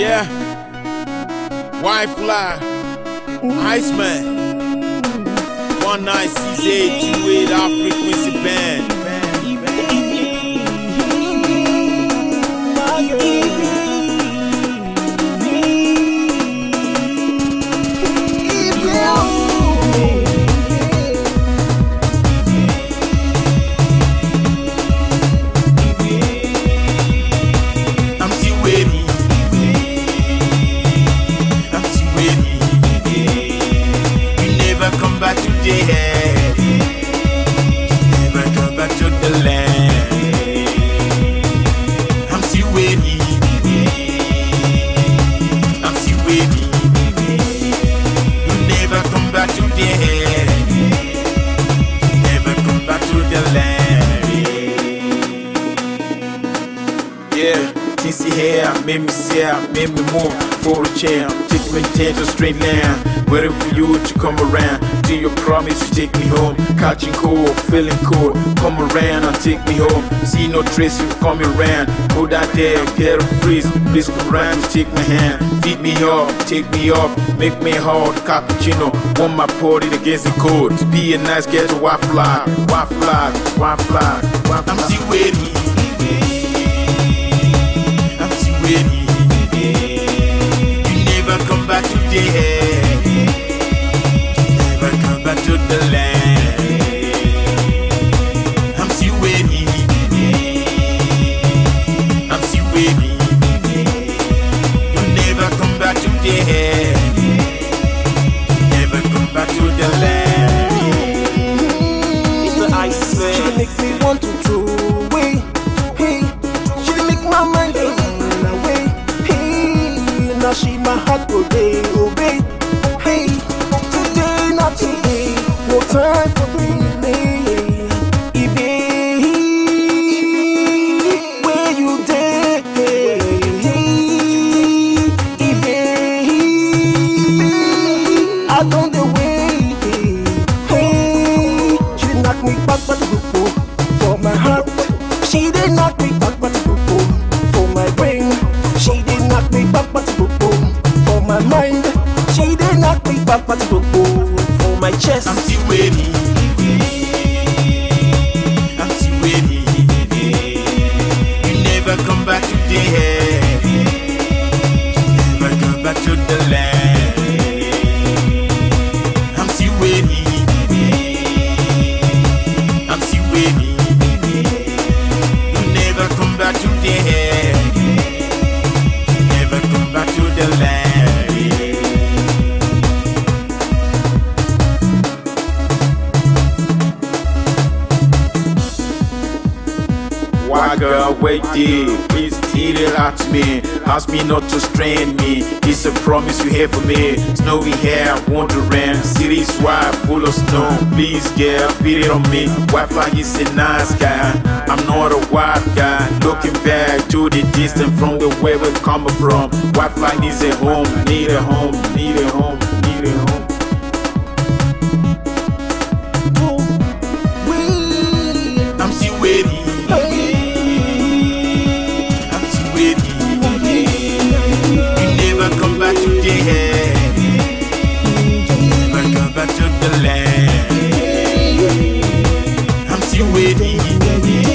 Yeah. White fly. Iceman. One nine six two eight our frequency band. Back today. You made me see, made me move for a chair. Take me to straight land. Waiting for you to come around. Do your promise to take me home. Catching cold, feeling cold. Come around and take me home. See no trace of coming around. Hold out there, get a freeze. Please come around take my hand. Feed me up, take me up, make me hard. Cappuccino, want my party against the. To be a nice girl to flag, white flag, white. I'm still waiting. I'm. You never come back today. Never come back to the land. I'm still waiting. I'm still waiting. You never come back today. Never come back to the land. It's the ice She make me want to throw now she my heart obey, obey. Hey, today not today, no time for if I don't the way. Hey, she knock me back, but for my heart. She me back, but for my chest. I'm still waiting. Wait there? Please tell it out to me. Ask me not to strain me. It's a promise you have for me. Snowy hair, wandering. City swire full of snow. Please girl, put it on me. White flag is a nice guy. I'm not a white guy. Looking back to the distance from the where we're coming from. White flag needs a home. Need a home. Need a home. Need a home. Land. Waiting.